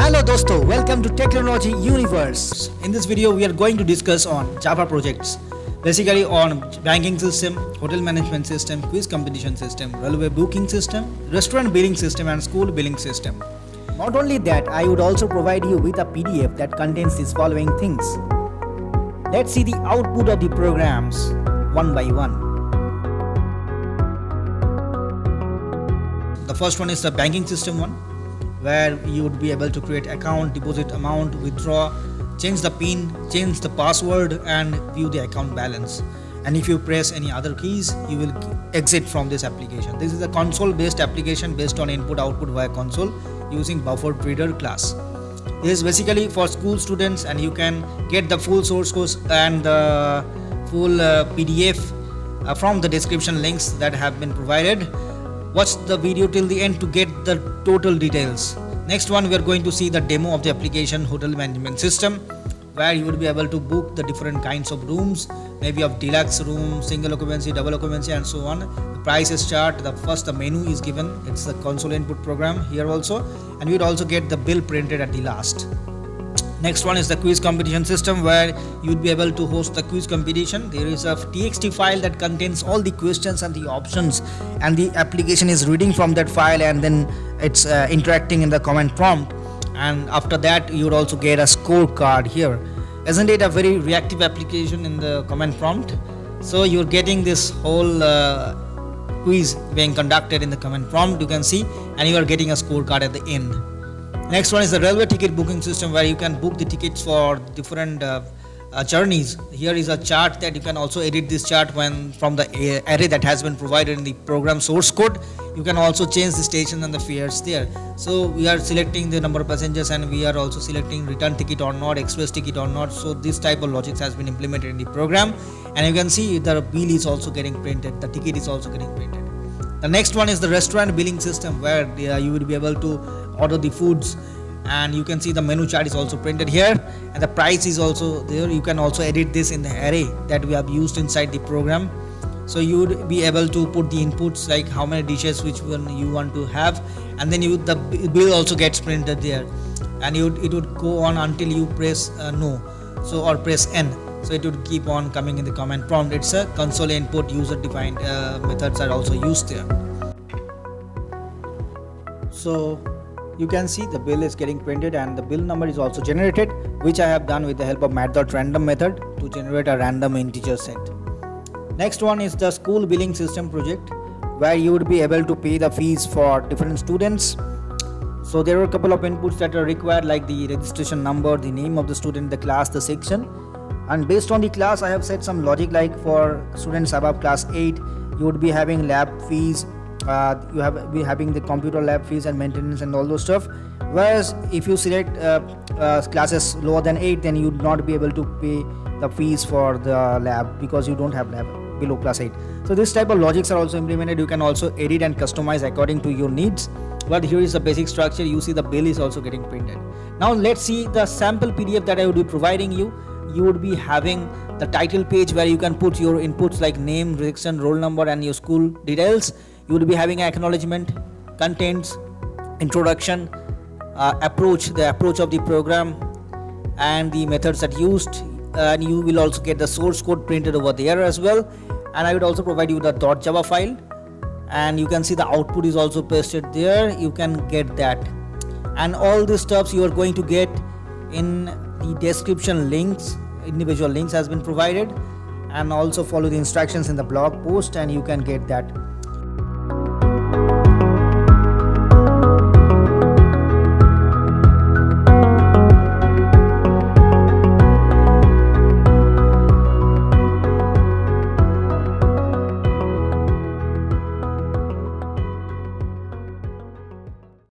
Hello dosto, welcome to Technology Universe. In this video we are going to discuss on Java projects. Basically on banking system, hotel management system, quiz competition system, railway booking system, restaurant billing system and school billing system. Not only that, I would also provide you with a PDF that contains these following things. Let's see the output of the programs one by one. The first one is the banking system one where you would be able to create account, deposit amount, withdraw, change the pin, change the password and view the account balance. And if you press any other keys, you will exit from this application. This is a console based application based on input output via console using buffered reader class. This is basically for school students and you can get the full source code and the full uh, PDF uh, from the description links that have been provided watch the video till the end to get the total details. Next one we are going to see the demo of the application hotel management system where you will be able to book the different kinds of rooms maybe of deluxe room single occupancy double occupancy and so on. The price is chart. The first the menu is given. It's the console input program here also. And you will also get the bill printed at the last next one is the quiz competition system where you would be able to host the quiz competition. There is a txt file that contains all the questions and the options and the application is reading from that file and then it's uh, interacting in the command prompt. And after that you would also get a scorecard here. Isn't it a very reactive application in the command prompt? So you're getting this whole uh, quiz being conducted in the command prompt you can see and you are getting a scorecard at the end Next one is the railway ticket booking system where you can book the tickets for different uh, uh, journeys. Here is a chart that you can also edit this chart when from the array that has been provided in the program source code. You can also change the station and the fares there. So we are selecting the number of passengers and we are also selecting return ticket or not, express ticket or not. So this type of logic has been implemented in the program and you can see the bill is also getting printed, the ticket is also getting printed. The next one is the restaurant billing system where uh, you will be able to order the foods and you can see the menu chart is also printed here. And the price is also there. You can also edit this in the array that we have used inside the program. So you would be able to put the inputs like how many dishes which one you want to have and then you the bill also gets printed there. And you, it would go on until you press uh, no. So or press n. So it would keep on coming in the command prompt. It's a console input user defined uh, methods are also used there. So you can see the bill is getting printed and the bill number is also generated which I have done with the help of Math.random method to generate a random integer set. Next one is the school billing system project where you would be able to pay the fees for different students. So there are a couple of inputs that are required like the registration number, the name of the student, the class, the section and based on the class I have set some logic like for students above class 8 you would be having lab fees uh, you have be having the computer lab fees and maintenance and all those stuff. Whereas if you select uh, uh, classes lower than 8 then you would not be able to pay the fees for the lab because you don't have lab below class 8 so this type of logics are also implemented. You can also edit and customize according to your needs. But here is the basic structure. You see the bill is also getting printed. Now let's see the sample pdf that i would be providing you. You would be having the title page where you can put your inputs like name, rejection, roll number and your school details you will be having acknowledgement contents introduction uh, approach the approach of the program and the methods that used. And you will also get the source code printed over there as well. And i would also provide you the .java file. And you can see the output is also pasted there. You can get that. And all these stuffs you are going to get in the description links individual links has been provided. And also follow the instructions in the blog post and you can get that